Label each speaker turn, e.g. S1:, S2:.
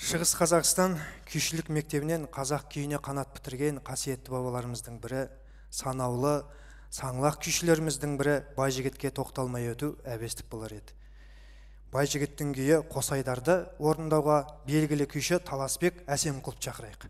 S1: шығыс қазақстан күйшілік мектебінен қазақ күйіне қанат бітірген қасиетті бабаларымыздың бірі санаулы саңлақ күйшілеріміздің бірі байжігітке тоқталмай өту әбестік болар еді. Байжігіттің күйі қосайдарды орындауға белгілі күйші таласбек әсемқұловты шақырайық.